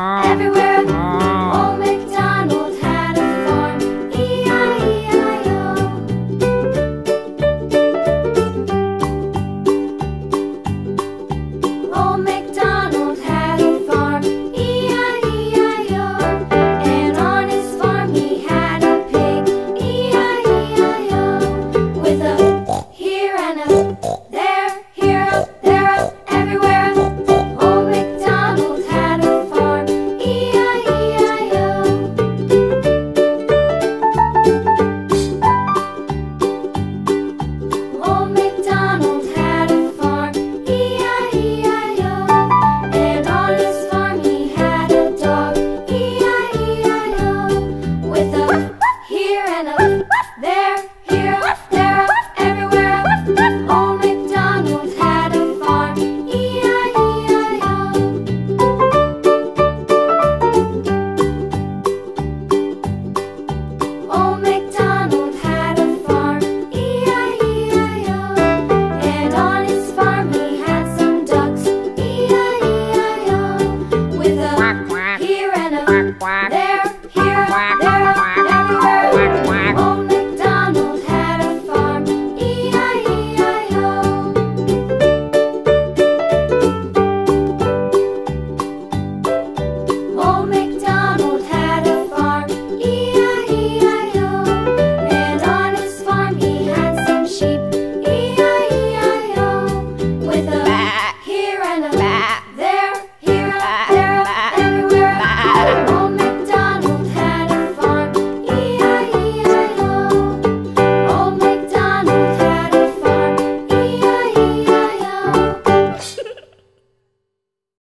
Everywhere.